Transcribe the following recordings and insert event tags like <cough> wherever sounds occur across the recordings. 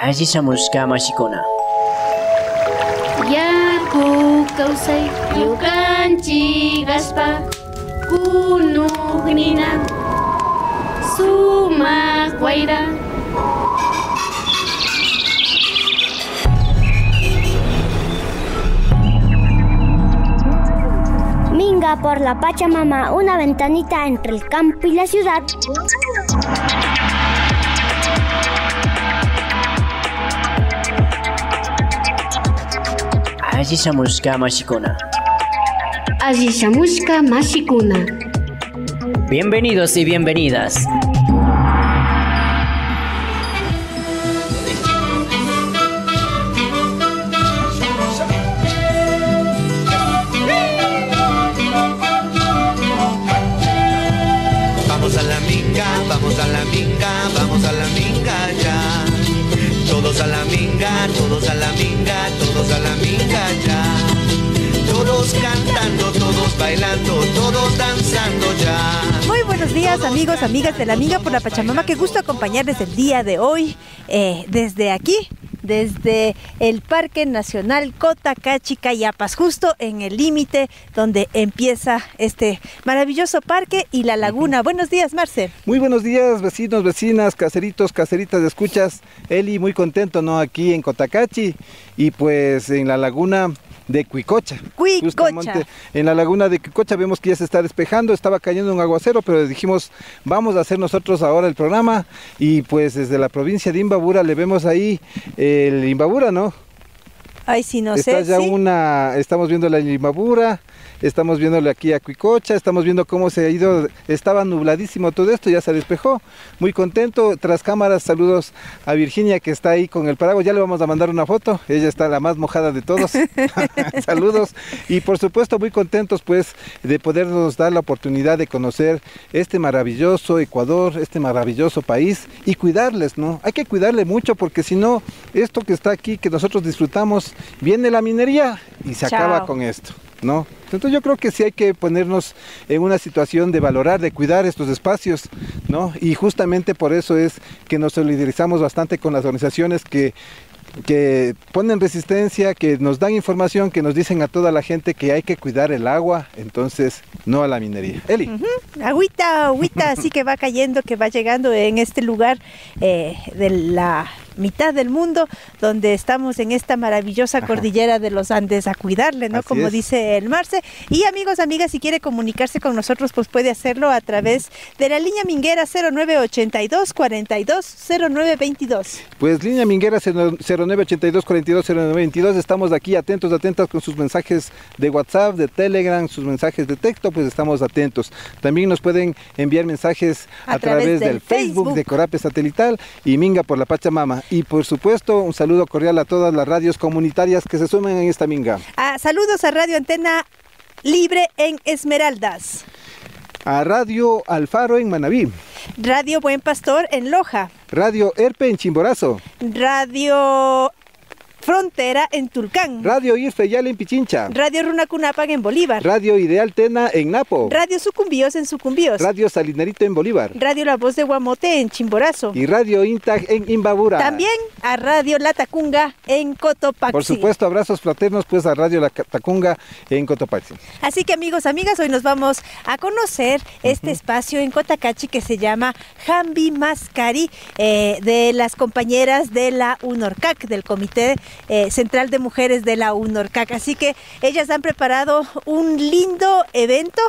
Ashisamushka mashikuna. Yaku kawsay yukanchik aspa kunugnina sumaq wayra Minga por la Pachamama, una ventanita entre el campo y la ciudad. Ashisamushka mashikuna. Ashisamushka mashikuna Bienvenidos y bienvenidas. Todos cantando, todos bailando, todos danzando ya. Muy buenos días amigos, amigas de la Amiga por la Pachamama. Qué gusto acompañarles el día de hoy eh, desde aquí, desde el Parque Nacional Cotacachi Cayapas, justo en el límite donde empieza este maravilloso parque y la laguna. Buenos días, Marce. Muy buenos días, vecinos, vecinas, caseritos, caseritas de escuchas. Eli, muy contento, ¿no? Aquí en Cotacachi y pues en la laguna de Cuicocha. Cuicocha. Justamente en la laguna de Cuicocha vemos que ya se está despejando, estaba cayendo un aguacero, pero dijimos, vamos a hacer nosotros ahora el programa y pues desde la provincia de Imbabura le vemos ahí el Imbabura, ¿no? Ay, sí, no Está sé. ya sí. una, estamos viendo la Imbabura, estamos viéndole aquí a Cuicocha, estamos viendo cómo se ha ido, estaba nubladísimo todo esto, ya se despejó, muy contento, tras cámaras, saludos a Virginia que está ahí con el paraguas, ya le vamos a mandar una foto, ella está la más mojada de todos, <laughs> <laughs> saludos, y por supuesto muy contentos pues de podernos dar la oportunidad de conocer este maravilloso Ecuador, este maravilloso país y cuidarles, ¿no? Hay que cuidarle mucho porque si no, esto que está aquí, que nosotros disfrutamos, viene la minería y se acaba con esto, ¿no? Entonces yo creo que sí hay que ponernos en una situación de valorar, de cuidar estos espacios, ¿no? Y justamente por eso es que nos solidarizamos bastante con las organizaciones que que ponen resistencia, que nos dan información, que nos dicen a toda la gente que hay que cuidar el agua, entonces no a la minería. Eli. Agüita, agüita, así que va cayendo, que va llegando en este lugar eh, de la mitad del mundo, donde estamos en esta maravillosa Ajá. cordillera de los Andes a cuidarle, ¿no? Así Como es. dice el Marce. Y amigos, amigas, si quiere comunicarse con nosotros, pues puede hacerlo a través de la línea minguera 0982 42 0922. Pues línea minguera 0982 42 0922, estamos aquí atentos, atentas con sus mensajes de WhatsApp, de Telegram, sus mensajes de texto, pues estamos atentos. También nos pueden enviar mensajes a, A través través, del del Facebook, Facebook. de Corape Satelital y Minga por la Pachamama. Y por supuesto, un saludo cordial a todas las radios comunitarias que se sumen en esta minga. Ah, saludos a Radio Antena Libre en Esmeraldas. A Radio Alfaro en Manabí, Radio Buen Pastor en Loja. Radio Erpe en Chimborazo, Radio Frontera en Tulcán. Radio Irfe Yal en Pichincha, Radio Runacunapan en Bolívar. Radio Ideal Tena en Napo, Radio Sucumbíos en Sucumbíos. Radio Salinerito en Bolívar Radio La Voz de Guamote en Chimborazo. y Radio Intag en Imbabura. También a Radio La Tacunga en Cotopaxi. Por supuesto, abrazos fraternos pues a Radio La Tacunga en Cotopaxi. Así que amigos, amigas, hoy nos vamos a conocer este espacio en Cotacachi que se llama Jambi Mascari eh, de las compañeras de la UNORCAC, del Comité eh, Central de Mujeres de la UNORCAC. Así que ellas han preparado un lindo evento.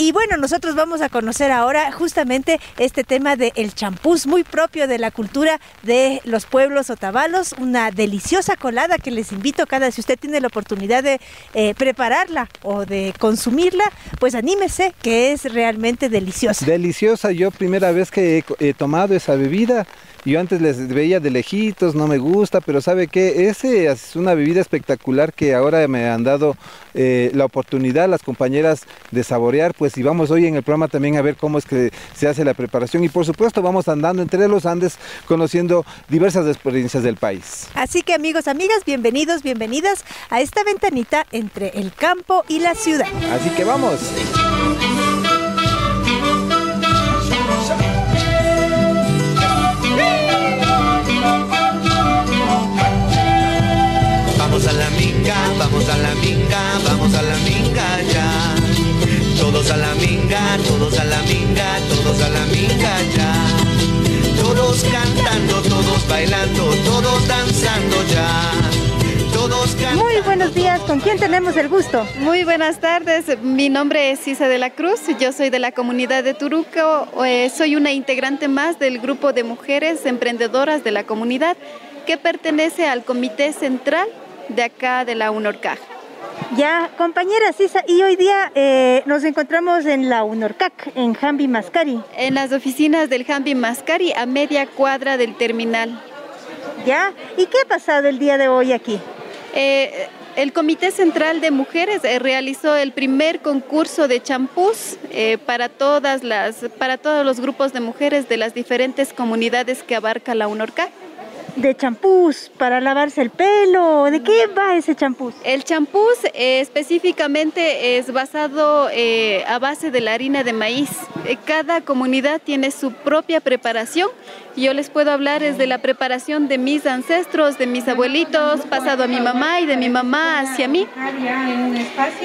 Y bueno, nosotros vamos a conocer ahora justamente este tema del champús, muy propio de la cultura de los pueblos otavalos, una deliciosa colada que les invito cada, si usted tiene la oportunidad de eh, prepararla o de consumirla, pues anímese, que es realmente deliciosa. Deliciosa, yo primera vez que he tomado esa bebida, yo antes les veía de lejitos, no me gusta, pero sabe que ese es una bebida espectacular que ahora me han dado eh, la oportunidad las compañeras de saborear, pues y vamos hoy en el programa también a ver cómo es que se hace la preparación y por supuesto vamos andando entre los Andes conociendo diversas experiencias del país. Así que amigos, amigas, bienvenidos, bienvenidas a esta ventanita entre el campo y la ciudad. Así que vamos. ¿Con quién tenemos el gusto? Muy buenas tardes, mi nombre es Cisa de la Cruz, yo soy de la comunidad de Turuco, eh, soy una integrante más del grupo de mujeres emprendedoras de la comunidad que pertenece al comité central de acá de la UNORCAG. Ya, compañera Sisa, y hoy día eh, nos encontramos en la UNORCAC, en Jambi Mascari. En las oficinas del Jambi Mascari, a media cuadra del terminal. ¿Ya? ¿Y qué ha pasado el día de hoy aquí? Eh, el Comité Central de Mujeres eh, realizó el primer concurso de champús para, todas las, para todos los grupos de mujeres de las diferentes comunidades que abarca la UNORCAC de champús para lavarse el pelo. ¿De qué va ese champús? El champús eh, específicamente es basado eh, a base de la harina de maíz. Eh, cada comunidad tiene su propia preparación. Yo les puedo hablar desde la preparación de mis ancestros, de mis abuelitos, pasado a mi mamá y de mi mamá hacia mí.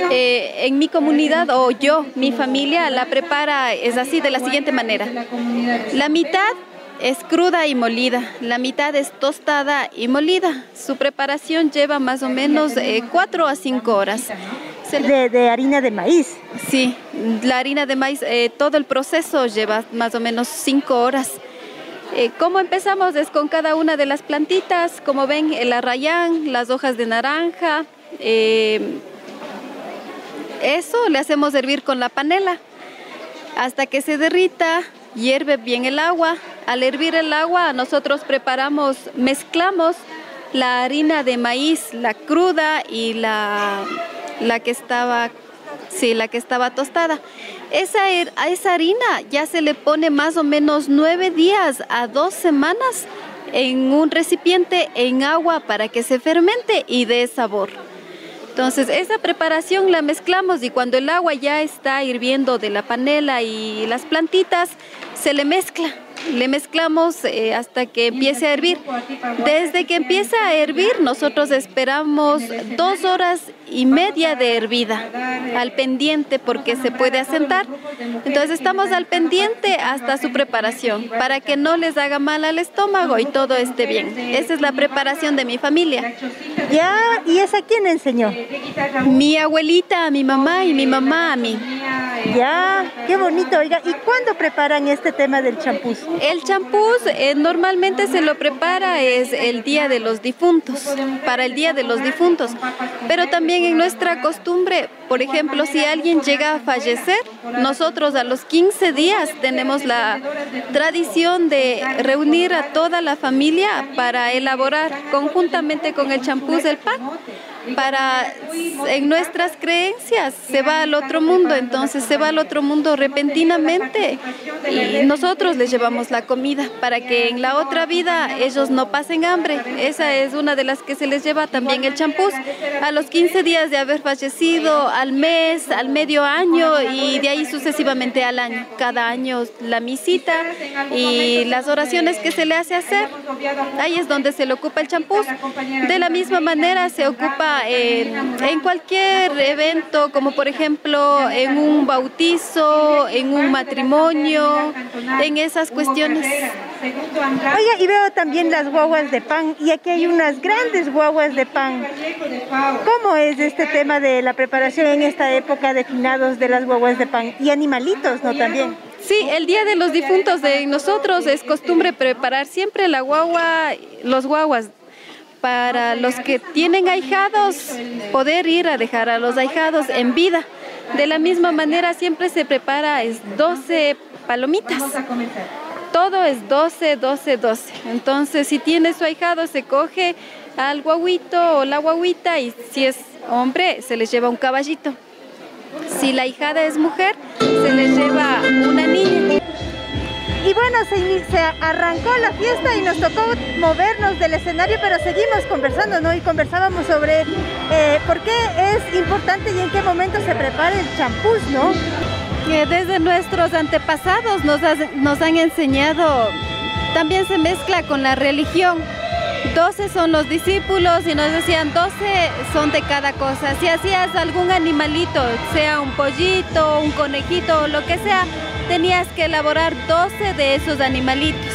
en mi comunidad o yo, mi familia, la prepara es así, de la siguiente manera. La mitad es cruda y molida, la mitad es tostada y molida. Su preparación lleva más o menos eh, 4 a 5 horas. De, de, harina de maíz. Sí, la harina de maíz, eh, todo el proceso lleva más o menos 5 horas. Eh, ¿Cómo empezamos? Es con cada una de las plantitas, como ven, el arrayán, las hojas de naranja. Eh, eso le hacemos hervir con la panela hasta que se derrita, hierve bien el agua. Al hervir el agua, nosotros preparamos, mezclamos la harina de maíz, la cruda y la, la que estaba Sí, la que estaba tostada. Esa, a esa harina ya se le pone más o menos nueve días a dos semanas en un recipiente en agua para que se fermente y dé sabor. Entonces, esa preparación la mezclamos y cuando el agua ya está hirviendo de la panela y las plantitas, se le mezcla le mezclamos eh, hasta que empiece a hervir. Desde que empieza a hervir, nosotros esperamos dos horas y media de hervida al pendiente porque se puede asentar. Entonces estamos al pendiente hasta su preparación para que no les haga mal al estómago y todo esté bien. Esa es la preparación de mi familia. Ya, ¿y esa quién enseñó? Mi abuelita, mi mamá y mi mamá a mí. Ya, qué bonito. Oiga, ¿y cuándo preparan este tema del champús? El champús eh, normalmente se lo prepara es el día de los difuntos, para el día de los difuntos. Pero también en nuestra costumbre, por ejemplo, si alguien llega a fallecer, nosotros a los 15 días tenemos la tradición de reunir a toda la familia para elaborar conjuntamente con el champús el pan para en nuestras creencias se va al otro mundo, entonces se va al otro mundo repentinamente y nosotros les llevamos la comida para que en la otra vida ellos no pasen hambre. Esa es una de las que se les lleva también el champús a los 15 días de haber fallecido, al mes, al medio año y de ahí sucesivamente al año. Cada año la misita y las oraciones que se le hace hacer. Ahí es donde se le ocupa el champús. De la misma manera se ocupa en cualquier evento, como por ejemplo en un bautizo, en un matrimonio, en esas cuestiones. Oiga, y veo también las guaguas de pan, y aquí hay unas grandes guaguas de pan. ¿Cómo es este tema de la preparación en esta época de finados de las guaguas de pan? Y animalitos, ¿no? También. Sí, el Día de los Difuntos de nosotros es costumbre preparar siempre la guagua, los guaguas para los que tienen ahijados, poder ir a dejar a los ahijados en vida. De la misma manera siempre se prepara es 12 palomitas. Todo es 12, 12, 12. Entonces, si tiene su ahijado, se coge al guaguito o la guaguita y si es hombre, se les lleva un caballito. Si la hijada es mujer, se les lleva una niña. Y bueno, se, arrancó la fiesta y nos tocó movernos del escenario, pero seguimos conversando, ¿no? Y conversábamos sobre eh, por qué es importante y en qué momento se prepara el champús, ¿no? Que desde nuestros antepasados nos, nos han enseñado, también se mezcla con la religión. 12 son los discípulos y nos decían 12 son de cada cosa. Si hacías algún animalito, sea un pollito, un conejito, lo que sea, tenías que elaborar 12 de esos animalitos.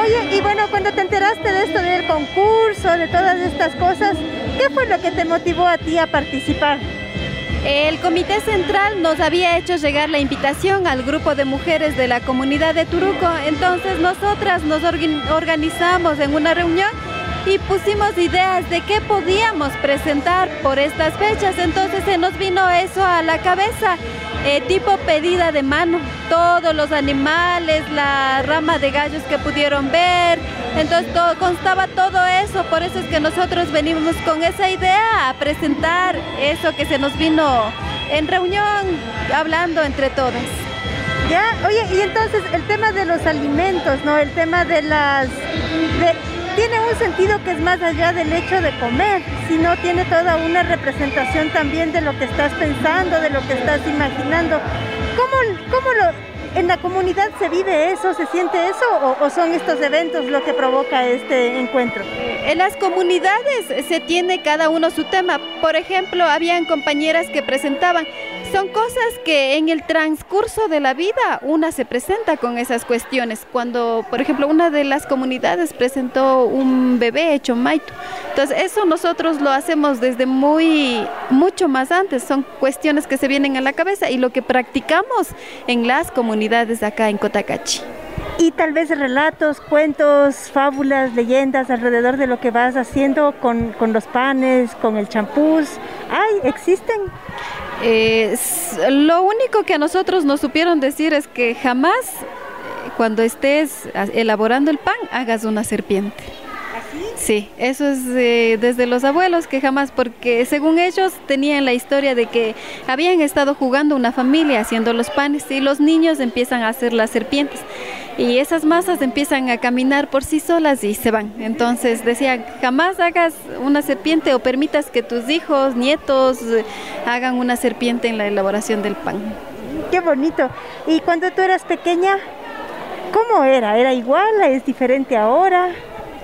Oye, y bueno, cuando te enteraste de esto del concurso, de todas estas cosas, ¿qué fue lo que te motivó a ti a participar? El Comité Central nos había hecho llegar la invitación al grupo de mujeres de la comunidad de Turuco, entonces nosotras nos organizamos en una reunión y pusimos ideas de qué podíamos presentar por estas fechas, entonces se nos vino eso a la cabeza, eh, tipo pedida de mano, todos los animales, la rama de gallos que pudieron ver, entonces constaba todo eso, por eso es que nosotros venimos con esa idea a presentar eso que se nos vino en reunión hablando entre todas. Ya, oye, y entonces el tema de los alimentos, ¿no? El tema de las tiene un sentido que es más allá del hecho de comer, sino tiene toda una representación también de lo que estás pensando, de lo que estás imaginando. ¿Cómo, cómo lo, en la comunidad se vive eso, se siente eso o, o, son estos eventos lo que provoca este encuentro? En las comunidades se tiene cada uno su tema. Por ejemplo, habían compañeras que presentaban son cosas que en el transcurso de la vida una se presenta con esas cuestiones. Cuando, por ejemplo, una de las comunidades presentó un bebé hecho maito. Entonces, eso nosotros lo hacemos desde muy, mucho más antes. Son cuestiones que se vienen a la cabeza y lo que practicamos en las comunidades acá en Cotacachi. Y tal vez relatos, cuentos, fábulas, leyendas alrededor de lo que vas haciendo con, con los panes, con el champús. ¿Ay, existen? Eh, lo único que a nosotros nos supieron decir es que jamás eh, cuando estés elaborando el pan hagas una serpiente. Sí, eso es eh, desde los abuelos que jamás, porque según ellos tenían la historia de que habían estado jugando una familia haciendo los panes y los niños empiezan a hacer las serpientes y esas masas empiezan a caminar por sí solas y se van. Entonces decían, jamás hagas una serpiente o permitas que tus hijos, nietos hagan una serpiente en la elaboración del pan. Qué bonito. ¿Y cuando tú eras pequeña, cómo era? ¿Era igual? ¿Es diferente ahora?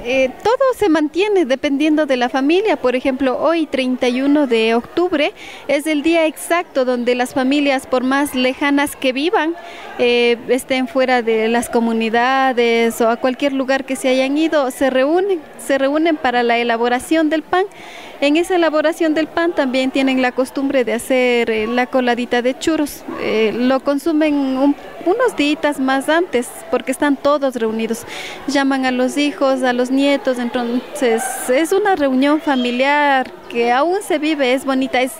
Eh, todo se mantiene dependiendo de la familia. Por ejemplo, hoy 31 de octubre es el día exacto donde las familias, por más lejanas que vivan, eh, estén fuera de las comunidades o a cualquier lugar que se hayan ido, se reúnen, se reúnen para la elaboración del pan. En esa elaboración del pan también tienen la costumbre de hacer eh, la coladita de churros. lo consumen unos días más antes porque están todos reunidos. Llaman a los hijos, a los nietos, entonces es una reunión familiar que aún se vive, es bonita. Es,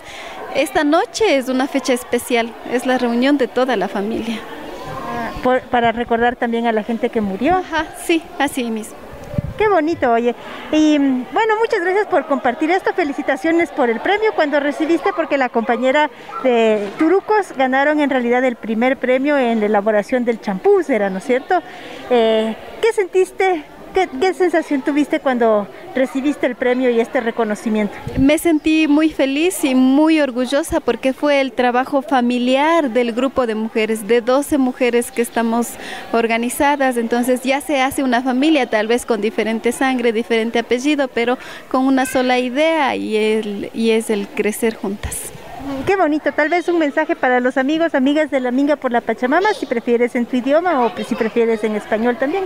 esta noche es una fecha especial, es la reunión de toda la familia. para recordar también a la gente que murió. Ajá, sí, así mismo. Qué bonito, oye. Y bueno, muchas gracias por compartir esto. Felicitaciones por el premio cuando recibiste, porque la compañera de Turucos ganaron en realidad el primer premio en la elaboración del champú, ¿era, no es cierto? Eh, ¿Qué sentiste ¿Qué, sensación tuviste cuando recibiste el premio y este reconocimiento? Me sentí muy feliz y muy orgullosa porque fue el trabajo familiar del grupo de mujeres, de 12 mujeres que estamos organizadas, entonces ya se hace una familia, tal vez con diferente sangre, diferente apellido, pero con una sola idea y, y es el crecer juntas. Qué bonito, tal vez un mensaje para los amigos, amigas de la Minga por la Pachamama, si prefieres en tu idioma o si prefieres en español también.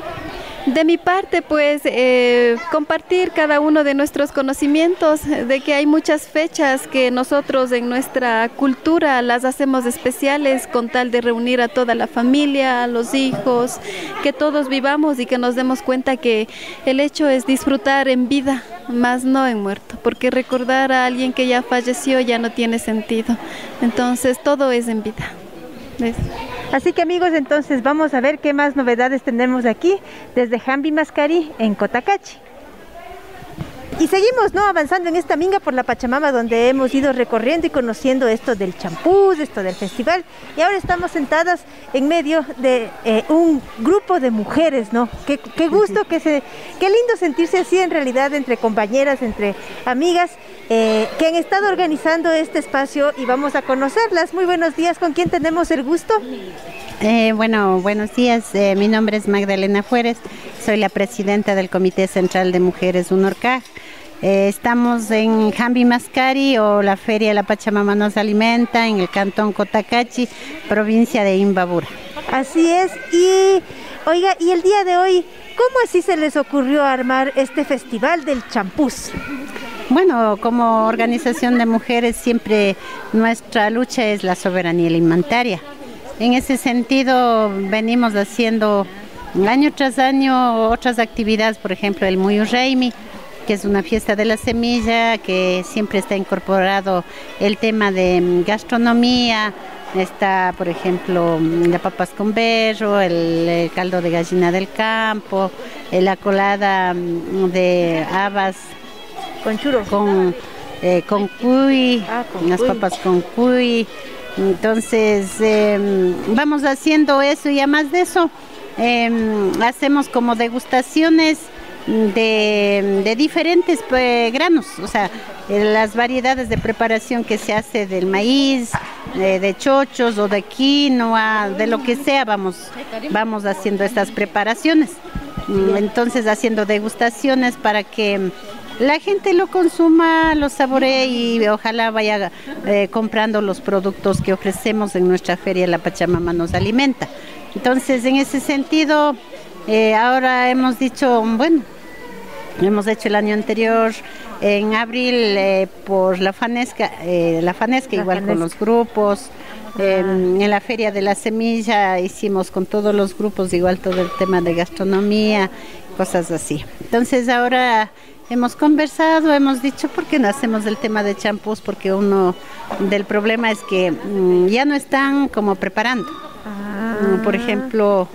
De mi parte, pues eh, compartir cada uno de nuestros conocimientos, de que hay muchas fechas que nosotros en nuestra cultura las hacemos especiales con tal de reunir a toda la familia, a los hijos, que todos vivamos y que nos demos cuenta que el hecho es disfrutar en vida, más no en muerto, porque recordar a alguien que ya falleció ya no tiene sentido. Entonces todo es en vida. Así que amigos, entonces vamos a ver qué más novedades tenemos aquí desde Jambi Mascari en Cotacachi. Y seguimos ¿no? avanzando en esta minga por la Pachamama donde hemos ido recorriendo y conociendo esto del champú, esto del festival. Y ahora estamos sentadas en medio de eh, un grupo de mujeres, ¿no? Qué, qué gusto, que se, qué lindo sentirse así en realidad entre compañeras, entre amigas eh, que han estado organizando este espacio y vamos a conocerlas. Muy buenos días, ¿con quién tenemos el gusto? Eh, bueno, buenos días. mi nombre es Magdalena Juárez, soy la presidenta del Comité Central de Mujeres UNORCA. Eh, estamos en Jambi Mascari o la Feria de la Pachamama nos alimenta en el cantón Cotacachi, provincia de Imbabura. Así es, y oiga, y el día de hoy, ¿Cómo así se les ocurrió armar este festival del champús? Bueno, como organización de mujeres siempre nuestra lucha es la soberanía alimentaria. En ese sentido venimos haciendo año tras año otras actividades, por ejemplo el Muyu Reimi, que es una fiesta de la semilla, que siempre está incorporado el tema de mm, gastronomía, está por ejemplo mm, la papas con berro, el, el caldo de gallina del campo, la colada mm, de habas Con churro. con, eh, con cuy, Ah, con cuy. papas con cuy. Entonces, eh, vamos haciendo eso y además de eso, eh, hacemos como degustaciones de, de diferentes pues, granos, o sea, eh, las variedades de preparación que se hace del maíz, eh, de chochos o de quinoa, de lo que sea, vamos, vamos haciendo estas preparaciones. Mm, Entonces, haciendo degustaciones para que la gente lo consuma, lo saboree y ojalá vaya eh, comprando los productos que ofrecemos en nuestra feria La Pachamama nos alimenta. Entonces, en ese sentido, eh, ahora hemos dicho, bueno, hemos hecho el año anterior en abril eh, por la Fanesca, eh, la Fanesca La igual con los grupos. eh, en la Feria de la Semilla hicimos con todos los grupos igual todo el tema de gastronomía, cosas así. Entonces ahora hemos conversado, hemos dicho, ¿por qué no hacemos el tema de champús? Porque uno del problema es que mm, ya no están como preparando. Mm, Por ejemplo,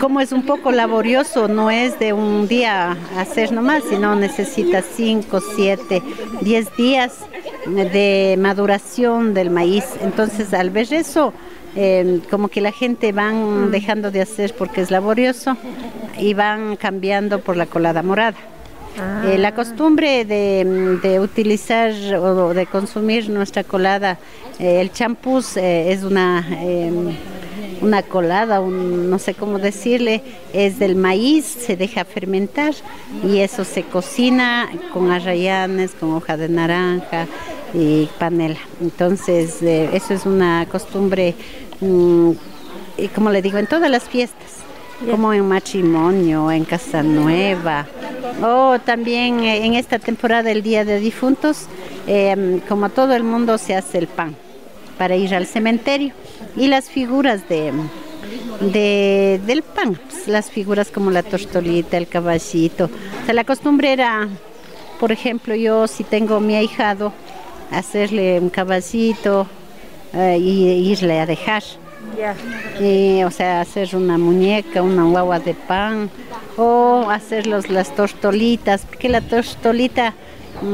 como es un poco laborioso, no es de un día hacer nomás, sino necesita 5, 7, 10 días de maduración del maíz. Entonces, al ver eso, eh, como que la gente van dejando de hacer porque es laborioso y van cambiando por la colada morada. Eh, la costumbre de, de utilizar o de consumir nuestra colada, eh, el champús eh, es una, eh, una colada, un- no sé cómo decirle, es del maíz, se deja fermentar y eso se cocina con arrayanes, con hoja de naranja y panela. Entonces, eso es una costumbre, mm, y como le digo, en todas las fiestas como en matrimonio, en casa nueva, o también eh, en esta temporada del Día de Difuntos, eh, como todo el mundo se hace el pan para ir al cementerio y las figuras de- del pan, pues, las figuras como la tortolita, el caballito. O sea, la costumbre era, por ejemplo, yo si tengo mi ahijado, hacerle un caballito eh, y irle a dejar. Y, o sea, hacer una muñeca, una guagua de pan, o hacer los- las tortolitas, porque la tortolita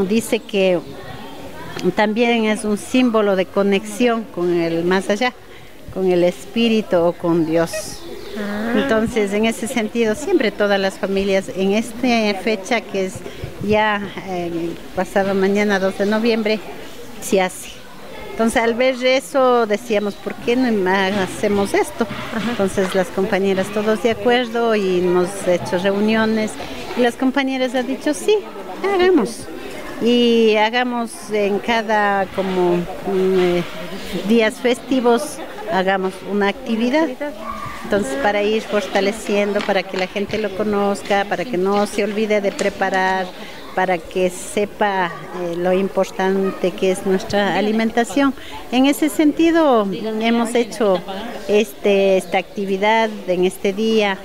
dice que también es un símbolo de conexión con el más allá, con el espíritu o con Dios. Entonces, en ese sentido, siempre todas las familias, en esta fecha que es ya eh, pasado mañana 2 de noviembre, se hace. Entonces, al ver eso, decíamos, ¿por qué no hacemos esto? Entonces, las compañeras todos de acuerdo y hemos hecho reuniones y las compañeras han dicho, sí, hagamos. Y hagamos en cada como eh, días festivos, hagamos una actividad. Entonces, para ir fortaleciendo, para que la gente lo conozca, para que no se olvide de preparar, para que sepa eh, lo importante que es nuestra alimentación. En ese sentido, hemos hecho este, esta actividad en este día.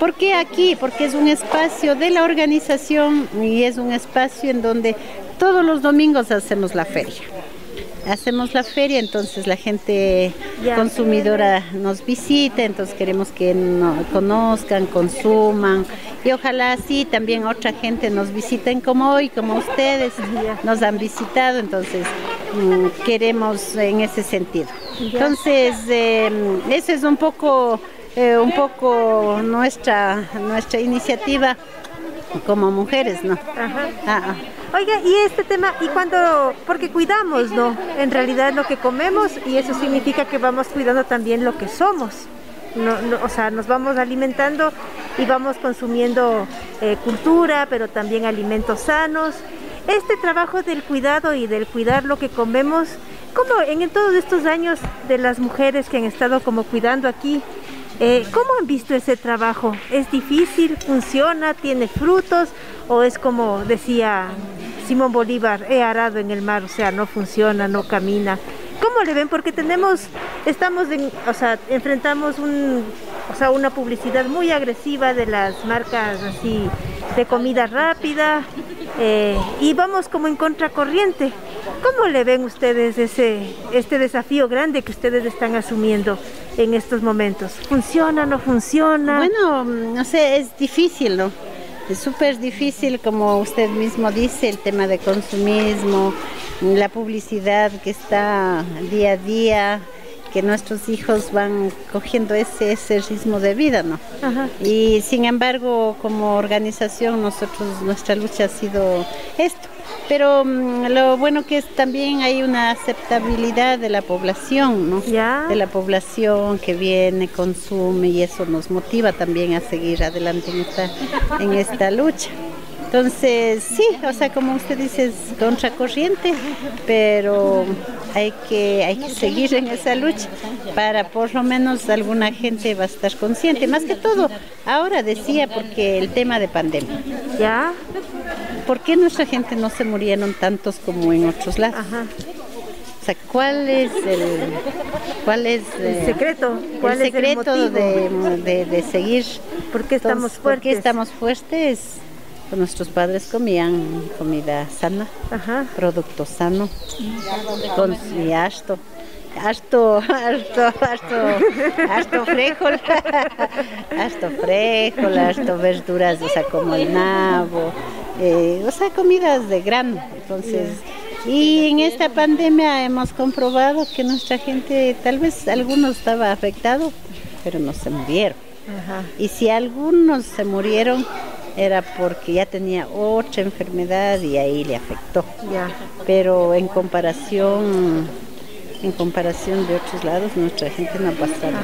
¿Por qué aquí? Porque es un espacio de la organización y es un espacio en donde todos los domingos hacemos la feria. Hacemos la feria, entonces la gente consumidora nos visita, entonces queremos que nos conozcan, consuman y ojalá así también otra gente nos visiten como hoy, como ustedes nos han visitado, entonces mm, queremos en ese sentido. Entonces, eh, eso es un poco, eh, un poco nuestra, nuestra iniciativa como mujeres, ¿no? Ajá. Ah, ah. Oiga, y este tema, y cuando, porque cuidamos, ¿no? En realidad lo que comemos y eso significa que vamos cuidando también lo que somos. No, no, o sea, nos vamos alimentando y vamos consumiendo eh, cultura, pero también alimentos sanos. Este trabajo del cuidado y del cuidar lo que comemos, como en, en todos estos años de las mujeres que han estado como cuidando aquí, Eh, ¿Cómo han visto ese trabajo? ¿Es difícil? ¿Funciona? ¿Tiene frutos? ¿O es como decía Simón Bolívar, he arado en el mar, o sea, no funciona, no camina? ¿Cómo le ven? Porque tenemos, estamos en, o sea, enfrentamos una publicidad muy agresiva de las marcas así de comida rápida eh, y vamos como en contracorriente. ¿Cómo le ven ustedes ese, este desafío grande que ustedes están asumiendo en estos momentos? ¿Funciona, no funciona? Bueno, no sé, es difícil, ¿no? Es súper difícil, como usted mismo dice, el tema de consumismo, la publicidad que está día a día, que nuestros hijos van cogiendo ese, ese ritmo de vida, ¿no? Ajá. Y sin embargo, como organización, nosotros, nuestra lucha ha sido esto. Pero mm, lo bueno que es también hay una aceptabilidad de la población, ¿no? Ya. De la población que viene, consume y eso nos motiva también a seguir adelante en esta, en esta lucha. Entonces, sí, o sea, como usted dice, es contracorriente, pero hay que, hay que seguir en esa lucha para por lo menos alguna gente va a estar consciente. Más que todo, ahora decía, porque el tema de pandemia. ¿Ya? ¿Por qué nuestra gente no se murieron tantos como en otros lados? Ajá. O sea, ¿cuál es el, cuál es El eh, secreto, ¿cuál el es el secreto de, de- de seguir? ¿Por qué estamos Entonces, ¿Por qué fuertes? estamos fuertes? Pues nuestros padres comían comida sana, Ajá. producto sano, con y harto. Harto, harto, harto, harto frijol, <laughs> harto frijol, harto verduras, o sea, como el nabo, eh, o sea, comidas de grano. Entonces, y en esta pandemia hemos comprobado que nuestra gente, tal vez algunos estaba afectado, pero no se murieron. Ajá. Y si algunos se murieron, era porque ya tenía otra enfermedad y ahí le afectó. Ya. Pero en comparación, en comparación de otros lados, nuestra gente no ha pasado.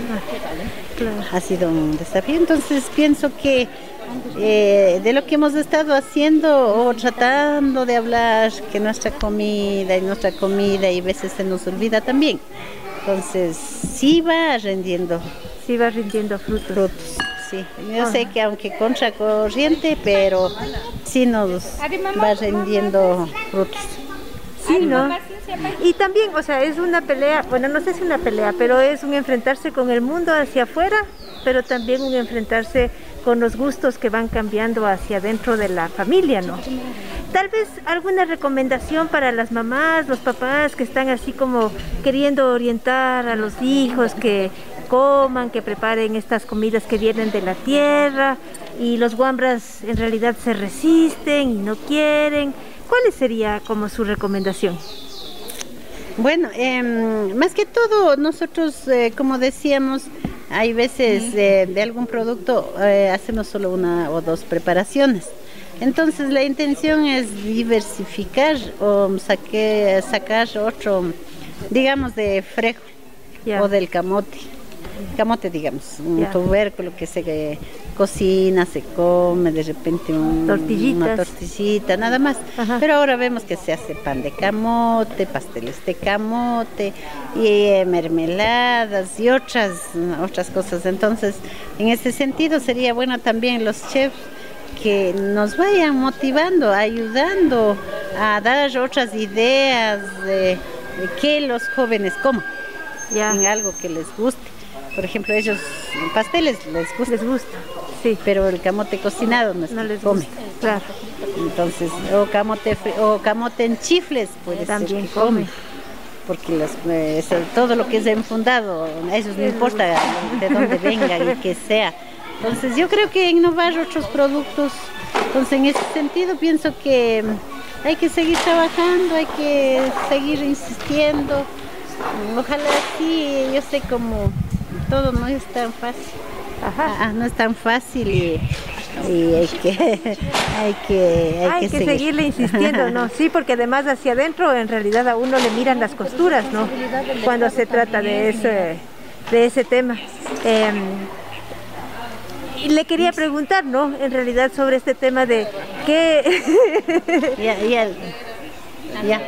Claro. Ha sido un desafío. Entonces pienso que eh, de lo que hemos estado haciendo o tratando de hablar, que nuestra comida y nuestra comida y a veces se nos olvida también. Entonces sí va rendiendo Sí va rindiendo frutos. frutos. Sí, yo sé que aunque contracorriente, pero sí nos va rendiendo frutos. Sí, ¿no? Y también, o sea, es una pelea, bueno, no sé si una pelea, pero es un enfrentarse con el mundo hacia afuera, pero también un enfrentarse con los gustos que van cambiando hacia adentro de la familia, ¿no? Tal vez alguna recomendación para las mamás, los papás que están así como queriendo orientar a los hijos que coman, que preparen estas comidas que vienen de la tierra y los guambras en realidad se resisten y no quieren. ¿Cuál sería como su recomendación? Bueno, em, más que todo, nosotros, eh, como decíamos, hay veces eh, de algún producto eh, hacemos solo una o dos preparaciones. Entonces la intención es diversificar o saque- sacar otro, digamos, de frejo o del camote. Camote, digamos, un Ya. tubérculo que se cocina, se come, de repente un- una tortillita, nada más. Ajá. Pero ahora vemos que se hace pan de camote, pasteles de camote, y eh, mermeladas y otras, otras cosas. Entonces, en ese sentido sería bueno también los chefs que nos vayan motivando, ayudando a dar otras ideas de, de que los jóvenes coman Ya. en algo que les guste. Por ejemplo, ellos pasteles les gusta, Les gusta, sí. pero el camote cocinado no, es No que les comen. gusta, claro. Entonces, o camote, o camote en chifles puede También ser que comen. come. Porque los, eh, todo lo que es enfundado, a ellos no importa de dónde venga y que sea. Entonces, yo creo que innovar otros productos. Entonces, en ese sentido, pienso que mm, hay que seguir trabajando, hay que seguir insistiendo. Mm, Ojalá sí, yo sé como todo no es tan fácil. Ajá. Ah, no es tan fácil y, y hay que <laughs> hay que hay, Hay que seguirle insistiendo, ¿no? <laughs> Sí, porque además hacia adentro en realidad a uno le miran las costuras, ¿no? Cuando se trata de ese, de ese tema. Eh, y le quería preguntar, ¿no? En realidad sobre este tema de qué... ya, ya, <laughs> ya.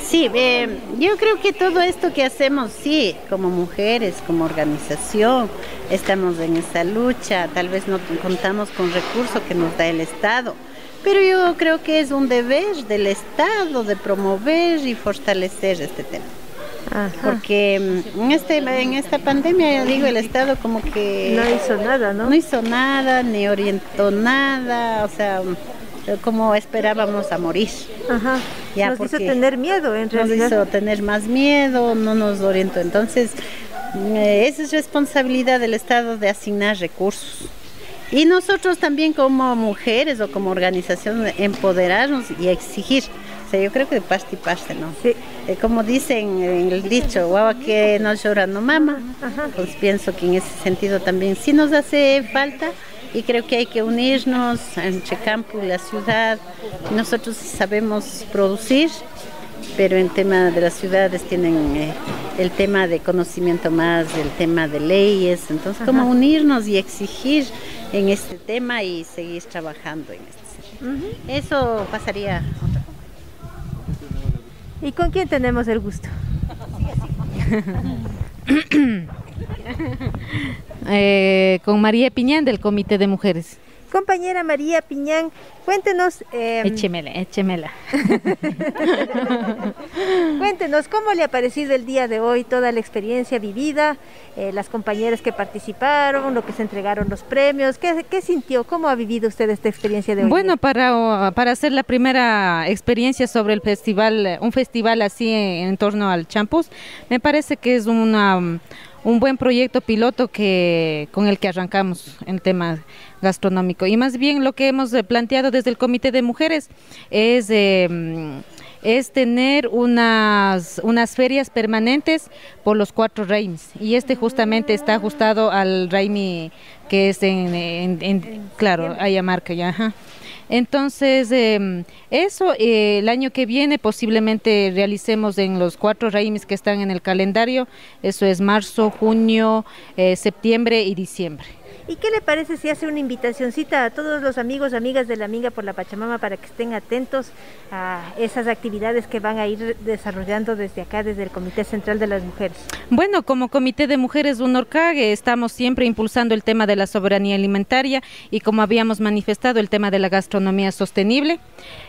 Sí, eh, yo creo que todo esto que hacemos, sí, como mujeres, como organización, estamos en esta lucha, tal vez no contamos con recursos que nos da el Estado, pero yo creo que es un deber del Estado de promover y fortalecer este tema. Porque mm, en, este, en esta pandemia, ya digo, el Estado como que... No hizo nada, ¿no? No hizo nada, ni orientó nada, o sea, como esperábamos a morir. Ajá. Ya nos hizo tener miedo, en Nos realidad. hizo tener más miedo, no nos orientó. Entonces, eh, esa es responsabilidad del Estado de asignar recursos. Y nosotros también como mujeres o como organización empoderarnos y exigir. O sea, yo creo que de parte y parte, ¿no? Sí. Eh, como dicen en el dicho, guau, que no llora no mama. Pues pienso que en ese sentido también sí nos hace falta y creo que hay que unirnos entre campo y la ciudad. Nosotros sabemos producir, pero en tema de las ciudades tienen eh, el tema de conocimiento más, el tema de leyes, entonces como unirnos y exigir en este tema y seguir trabajando en este sentido. Eso pasaría. ¿Y con quién tenemos el gusto? <laughs> Eh, con María Piñán del Comité de Mujeres. Compañera María Piñán, cuéntenos, eh, Échemela, échemela. <laughs> cuéntenos cómo le ha parecido el día de hoy, toda la experiencia vivida, eh, las compañeras que participaron, lo que se entregaron los premios, ¿qué, qué sintió? ¿Cómo ha vivido usted esta experiencia de hoy? Bueno, para, para hacer la primera experiencia sobre el festival, un festival así en, en torno al champús, me parece que es una, un buen proyecto piloto que con el que arrancamos en tema gastronómico. Y más bien lo que hemos eh, planteado desde el Comité de Mujeres es... eh, es tener unas, unas ferias permanentes por los cuatro reims. Y este justamente está ajustado al Raimi que es en, en- en- claro, Ayamarca, ya, ajá. Entonces, eh, eso eh, el año que viene posiblemente realicemos en los cuatro raimes que están en el calendario, eso es marzo, junio, eh, septiembre y diciembre. ¿Y qué le parece si hace una invitacioncita a todos los amigos, amigas de la Minga por la Pachamama para que estén atentos a esas actividades que van a ir desarrollando desde acá, desde el Comité Central de las Mujeres? Bueno, como Comité de Mujeres UNORCAG estamos siempre impulsando el tema de la soberanía alimentaria y como habíamos manifestado el tema de la gastronomía sostenible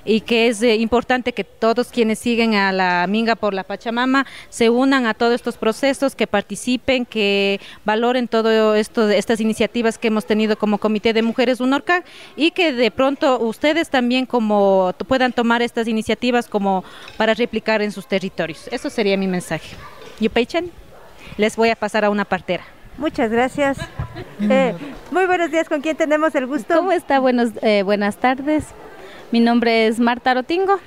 y que es eh, importante que todos quienes siguen a la Minga por la Pachamama se unan a todos estos procesos, que participen, que valoren todo esto, estas iniciativas que hemos tenido como Comité de Mujeres UNORCAG y que de pronto ustedes también como puedan tomar estas iniciativas como para replicar en sus territorios. Eso sería mi mensaje. Yupaychan, les voy a pasar a una partera. Muchas gracias. Eh, muy buenos días, ¿con quién tenemos el gusto? ¿Cómo está? Buenos, eh, buenas tardes. Mi nombre es Marta Rotingo.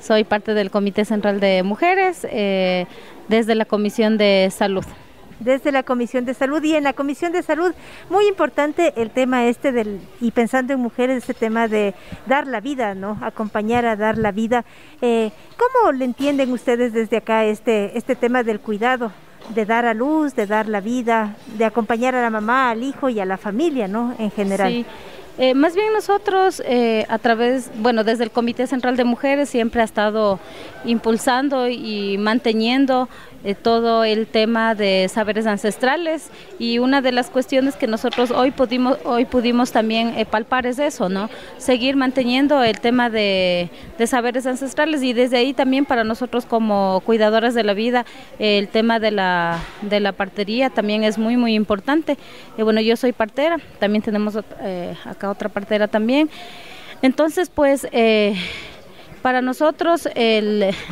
Soy parte del Comité Central de Mujeres eh, desde la Comisión de Salud. Desde la Comisión de Salud y en la Comisión de Salud, muy importante el tema este del, y pensando en mujeres, este tema de dar la vida, ¿no? Acompañar a dar la vida. Eh, ¿Cómo le entienden ustedes desde acá este, este tema del cuidado? de dar a luz, de dar la vida, de acompañar a la mamá, al hijo y a la familia, ¿no? En general. Sí. Eh, más bien nosotros eh, a través, bueno, desde el Comité Central de Mujeres siempre ha estado impulsando y manteniendo eh, todo el tema de saberes ancestrales y una de las cuestiones que nosotros hoy pudimos, hoy pudimos también palpar es eso, ¿no? Seguir manteniendo el tema de, de saberes ancestrales y desde ahí también para nosotros como cuidadoras de la vida el tema de la, de la partería también es muy, muy importante. Bueno, yo soy partera, también tenemos eh, acá otra partera también. Entonces, pues, eh, para nosotros el... <laughs>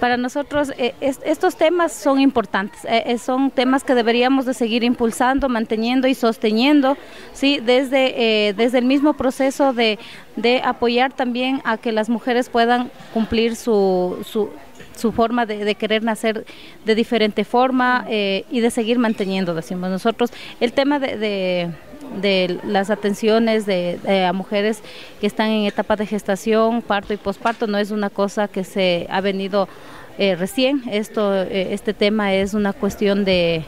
Para nosotros eh, es- estos temas son importantes, eh, son temas que deberíamos de seguir impulsando, manteniendo y sosteniendo, sí, desde, desde el mismo proceso de, de apoyar también a que las mujeres puedan cumplir su, su, su forma de, querer nacer de diferente forma y de seguir manteniendo, decimos nosotros. El tema de- de las atenciones de, a mujeres que están en etapa de gestación, parto y posparto no es una cosa que se ha venido eh, recién. Esto, eh, este tema es una cuestión de,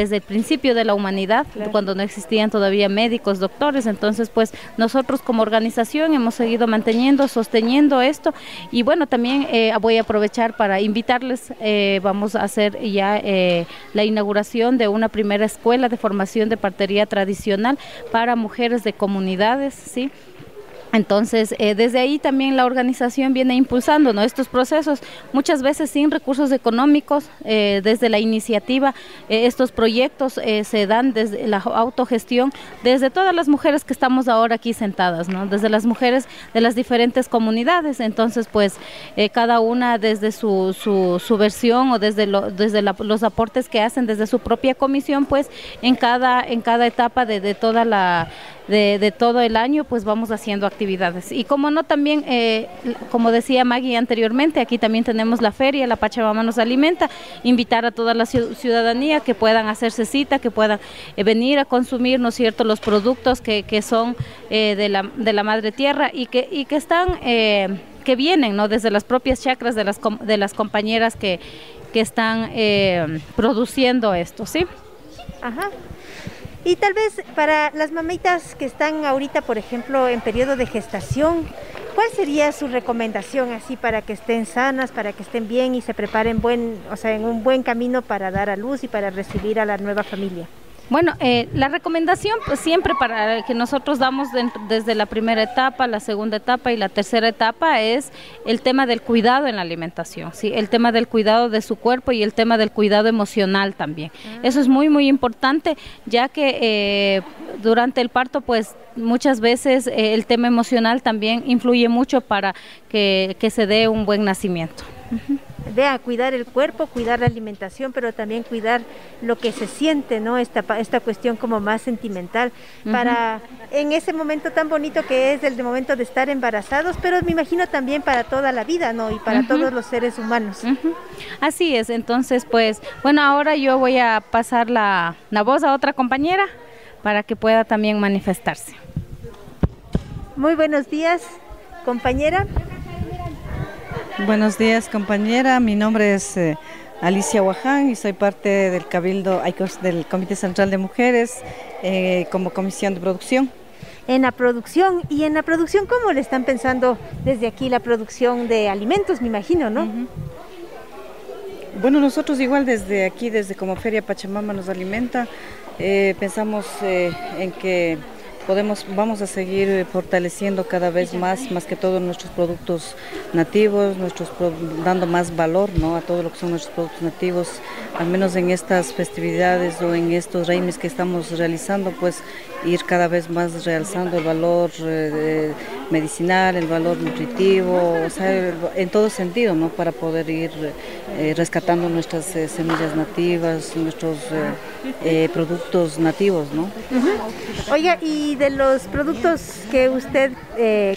desde el principio de la humanidad, cuando no existían todavía médicos, doctores. Entonces, pues nosotros como organización hemos seguido manteniendo, sosteniendo esto. Y bueno, también eh, voy a aprovechar para invitarles, eh, vamos a hacer ya eh, la inauguración de una primera escuela de formación de partería tradicional para mujeres de comunidades, ¿sí? Entonces, eh, desde ahí también la organización viene impulsando estos procesos, muchas veces sin recursos económicos, eh, desde la iniciativa, eh, estos proyectos se dan desde la autogestión, desde todas las mujeres que estamos ahora aquí sentadas, ¿no? desde las mujeres de las diferentes comunidades. Entonces, pues cada una desde su, su, versión o desde, desde los aportes que hacen desde su propia comisión, pues en cada, en cada etapa de, de toda la de, todo el año, pues vamos haciendo actividades. Y como no, también, eh, como decía Maggie anteriormente, aquí también tenemos la feria, la Pachamama nos alimenta, invitar a toda la ciudadanía que puedan hacerse cita, que puedan eh, venir a consumir, ¿no cierto?, los productos que, que son eh, de, la, de la madre tierra y que, y que están, que vienen, ¿no?, desde las propias chacras de las, de las compañeras que, que están produciendo esto, ¿sí? Ajá. Y tal vez para las mamitas que están ahorita, por ejemplo, en periodo de gestación, ¿cuál sería su recomendación así para que estén sanas, para que estén bien y se preparen buen, o sea, en un buen camino para dar a luz y para recibir a la nueva familia? Bueno, eh, la recomendación pues, siempre para que nosotros damos desde la primera etapa, la segunda etapa y la tercera etapa es el tema del cuidado en la alimentación, ¿sí? el tema del cuidado de su cuerpo y el tema del cuidado emocional también. Ah. Eso es muy, muy importante, ya que eh, durante el parto pues muchas veces eh, el tema emocional también influye mucho para que, se dé un buen nacimiento vea, cuidar el cuerpo, cuidar la alimentación, pero también cuidar lo que se siente, ¿no? Esta, esta cuestión como más sentimental, para en ese momento tan bonito que es el momento de estar embarazados, pero me imagino también para toda la vida, ¿no? Y para todos los seres humanos. Así es, entonces pues, bueno, ahora yo voy a pasar la, la voz a otra compañera para que pueda también manifestarse. Muy buenos días, compañera. Buenos días, compañera. Mi nombre es eh, Alicia Guaján y soy parte del Cabildo del Comité Central de Mujeres eh, como comisión de producción. En la producción, y en la producción, ¿cómo le están pensando desde aquí la producción de alimentos, me imagino, no? Bueno, nosotros igual desde aquí, desde como Feria Pachamama nos alimenta, eh, pensamos en que podemos, vamos a seguir fortaleciendo cada vez más, más que todo nuestros productos nativos, nuestros dando más valor ¿no? a todo lo que son nuestros productos nativos, al menos en estas festividades o en estos reimes que estamos realizando, pues ir cada vez más realzando el valor eh, medicinal, el valor nutritivo, o sea, en todo sentido, ¿no? Para poder ir eh, rescatando nuestras eh, semillas nativas, nuestros productos nativos, ¿no? Oiga, y de los productos que usted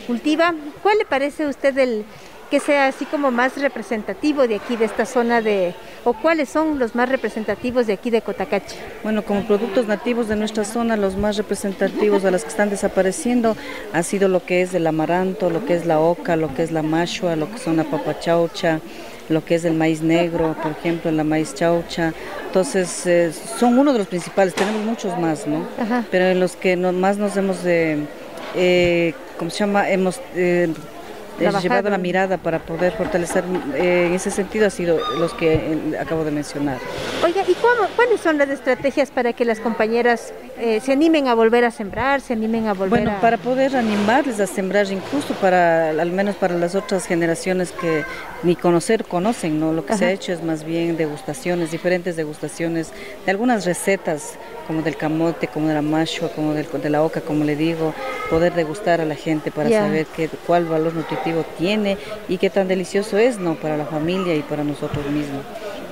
cultiva, ¿cuál le parece a usted el que sea así como más representativo de aquí, de esta zona de, o cuáles son los más representativos de aquí de Cotacachi? Bueno, como productos nativos de nuestra zona, los más representativos de las que están desapareciendo ha sido lo que es el amaranto, lo que es la oca, lo que es la mashua, lo que son la papachaucha, lo que es el maíz negro, por ejemplo, la maíz chaucha. Entonces, eh, son uno de los principales, tenemos muchos más, ¿no? Pero en los que más nos hemos, de, eh, ¿cómo se llama? Hemos eh, llevado la mirada para poder fortalecer eh, en ese sentido ha sido los que eh, acabo de mencionar. Oiga, ¿y cuáles son las estrategias para que las compañeras eh, se animen a volver a sembrar, se animen a volver bueno, para poder animarles a sembrar incluso para, al menos para las otras generaciones que ni conocer conocen, ¿no? Lo que se ha hecho es más bien degustaciones, diferentes degustaciones de algunas recetas como del camote, como de la mashua, como de la oca, como le digo, poder degustar a la gente para saber qué, cuál valor nutritivo tiene y qué tan delicioso es no para la familia y para nosotros mismos.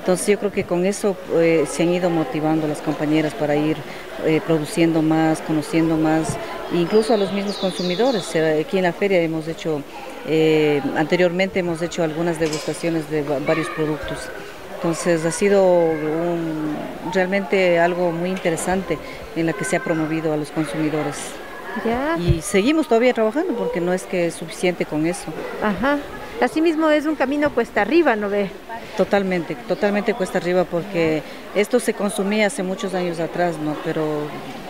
Entonces yo creo que con eso eh, se han ido motivando las compañeras para ir eh, produciendo más, conociendo más, incluso a los mismos consumidores. Aquí en la feria hemos hecho, eh, anteriormente hemos hecho algunas degustaciones de varios productos. Entonces ha sido realmente algo muy interesante en la que se ha promovido a los consumidores. Y seguimos todavía trabajando porque no es que es suficiente con eso. Ajá. Asimismo es un camino cuesta arriba, ¿no ve? Totalmente, totalmente cuesta arriba porque esto se consumía hace muchos años atrás, ¿no? Pero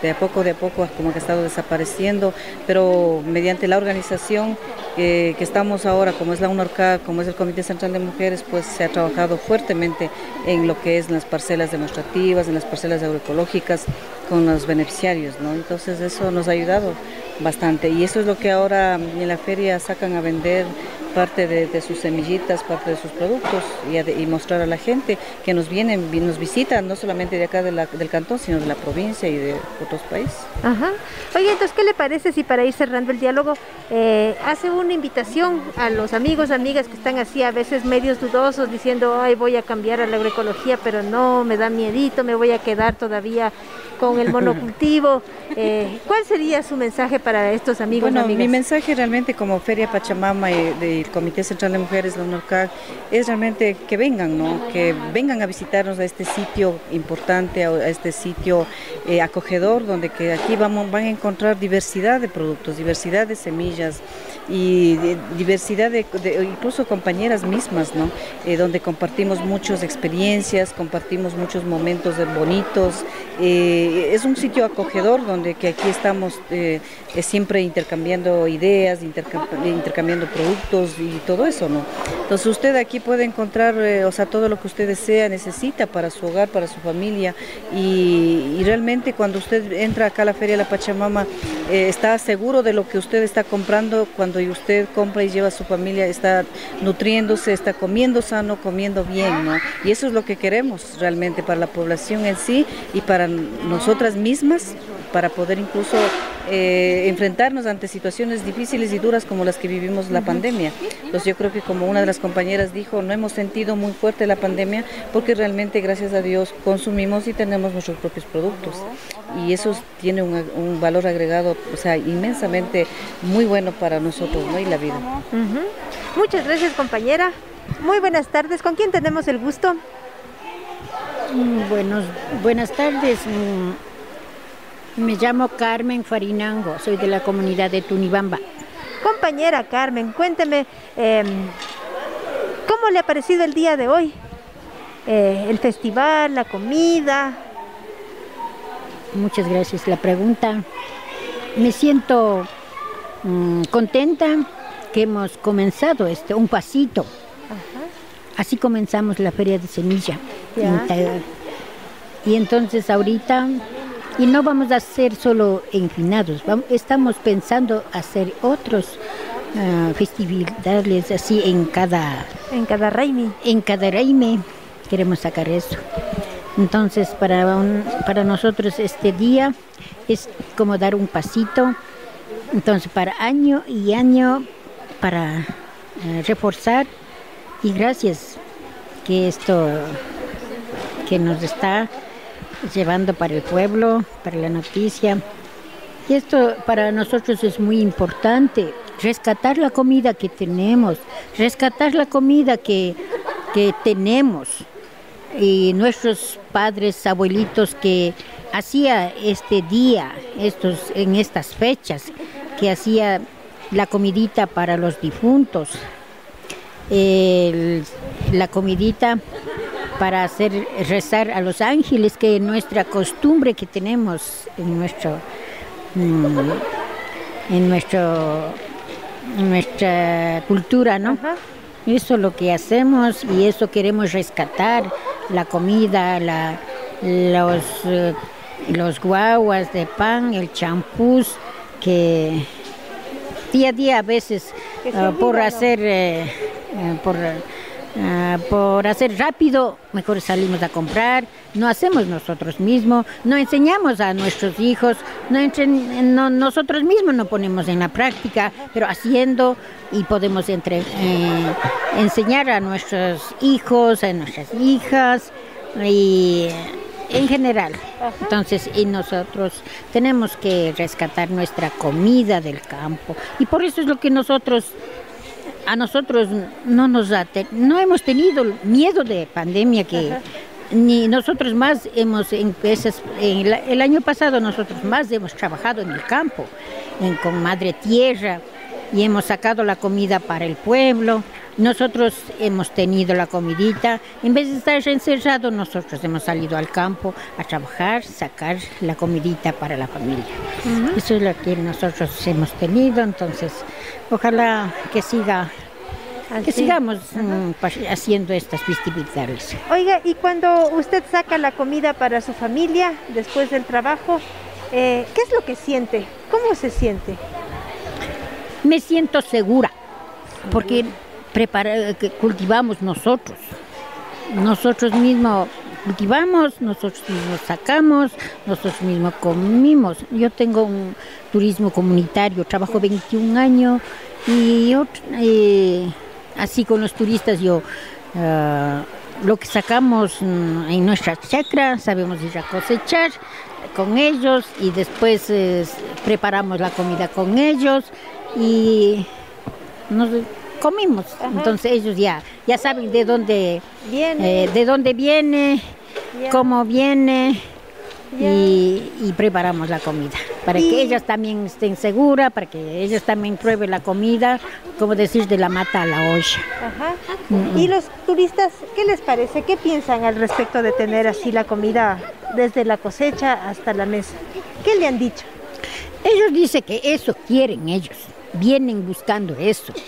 de a poco, de a poco, como que ha estado desapareciendo, pero mediante la organización que estamos ahora, como es la UNORCA, como es el Comité Central de Mujeres, pues se ha trabajado fuertemente en lo que es las parcelas demostrativas, en las parcelas agroecológicas, con los beneficiarios, ¿no? Entonces eso nos ha ayudado bastante y eso es lo que ahora en la feria sacan a vender parte de, sus semillitas, parte de sus productos y, mostrar a la gente que nos vienen, nos visitan, no solamente de acá del cantón, sino de la provincia y de otros países. Ajá. Oye, entonces, ¿qué le parece si para ir cerrando el diálogo eh, hace una invitación a los amigos, amigas que están así a veces medios dudosos diciendo, ay, voy a cambiar a la agroecología, pero no, me da miedito, me voy a quedar todavía con el monocultivo. <laughs> Eh, ¿Cuál sería su mensaje para estos amigos? Bueno, amigas? mi mensaje realmente como Feria Pachamama y del Comité Central de Mujeres, la UNORCAG, es realmente que vengan, ¿no? que vengan a visitarnos a este sitio importante, a este sitio eh, acogedor, donde que aquí vamos, van a encontrar diversidad de productos, diversidad de semillas y diversidad de, incluso compañeras mismas, ¿no? Eh, donde compartimos muchas experiencias, compartimos muchos momentos bonitos. Eh, es un sitio acogedor donde que aquí estamos eh, siempre intercambiando ideas, intercambiando productos y todo eso, ¿no? Entonces usted aquí puede encontrar, o sea, todo lo que usted desea, necesita para su hogar, para su familia y, y realmente cuando usted entra acá a la Feria de la Pachamama está seguro de lo que usted está comprando cuando y usted compra y lleva a su familia, está nutriéndose, está comiendo sano, comiendo bien, ¿no? Y eso es lo que queremos realmente para la población en sí y para nosotras mismas, para poder incluso eh, enfrentarnos ante situaciones difíciles y duras como las que vivimos la pandemia. Entonces yo creo que como una de las compañeras dijo, no hemos sentido muy fuerte la pandemia porque realmente gracias a Dios consumimos y tenemos nuestros propios productos. Y eso tiene un, valor agregado, o sea, inmensamente muy bueno para nosotros ¿no? y la vida. Muchas gracias compañera. Muy buenas tardes. ¿Con quién tenemos el gusto? Mm, buenos, buenas tardes. Me llamo Carmen Farinango, soy de la comunidad de Tunibamba. Compañera Carmen, cuénteme, em, ¿cómo le ha parecido el día de hoy? Eh, el festival, la comida. Muchas gracias. La pregunta, me siento mm, contenta que hemos comenzado este, un pasito. Así comenzamos la feria de semilla. Y entonces ahorita y no vamos a ser solo enfinados, estamos pensando hacer otros uh, festividades así en cada... En cada reime. En cada reime queremos sacar eso. Entonces para, para nosotros este día es como dar un pasito. Entonces para año y año para uh, reforzar y gracias que esto que nos está llevando para el pueblo, para la noticia. Y esto para nosotros es muy importante, rescatar la comida que tenemos, rescatar la comida que, que tenemos. Y nuestros padres, abuelitos que hacía este día, estos, en estas fechas, que hacía la comidita para los difuntos, la comidita para hacer rezar a los ángeles, que es nuestra costumbre que tenemos en nuestro mm, en nuestro nuestra cultura, ¿no? Eso es lo que hacemos y eso queremos rescatar, la comida, la, los, eh, los guaguas de pan, el champús, que día a día a veces ah, por hacer, eh, eh, por Ah, por hacer rápido, mejor salimos a comprar, no hacemos nosotros mismos, no enseñamos a nuestros hijos, no, nosotros mismos no ponemos en la práctica, pero haciendo y podemos entre, eh, enseñar a nuestros hijos, a nuestras hijas y en general. Entonces, y nosotros tenemos que rescatar nuestra comida del campo. Y por eso es lo que nosotros a nosotros no nos no hemos tenido miedo de pandemia que ni nosotros más hemos en, el año pasado nosotros más hemos trabajado en el campo con madre tierra y hemos sacado la comida para el pueblo. Nosotros hemos tenido la comidita, en vez de estar encerrados, nosotros hemos salido al campo a trabajar, sacar la comidita para la familia. Eso es lo que nosotros hemos tenido, entonces ojalá que siga que Así. sigamos mm, haciendo estas festividades. Oiga, y cuando usted saca la comida para su familia después del trabajo, eh, ¿qué es lo que siente? ¿Cómo se siente? Me siento segura porque prepara- que cultivamos nosotros. Nosotros mismos cultivamos, nosotros mismos sacamos, nosotros mismos comimos. Yo tengo un turismo comunitario, trabajo 21 años y eh, así con los turistas yo ah, lo que sacamos mm, en nuestra chacra sabemos ir a cosechar con ellos y después eh, preparamos la comida con ellos y nos comimos. Entonces ellos ya, ya saben de dónde viene, eh, de dónde viene, cómo viene y, y preparamos la comida para Y- que ellas también estén seguras, para que ellas también prueben la comida, como decir, de la mata a la olla. Ajá. Mm, ¿Y los turistas, qué les parece? ¿Qué piensan al respecto de tener así la comida desde la cosecha hasta la mesa? ¿Qué le han dicho? Ellos dicen que eso quieren ellos, vienen buscando eso. <laughs>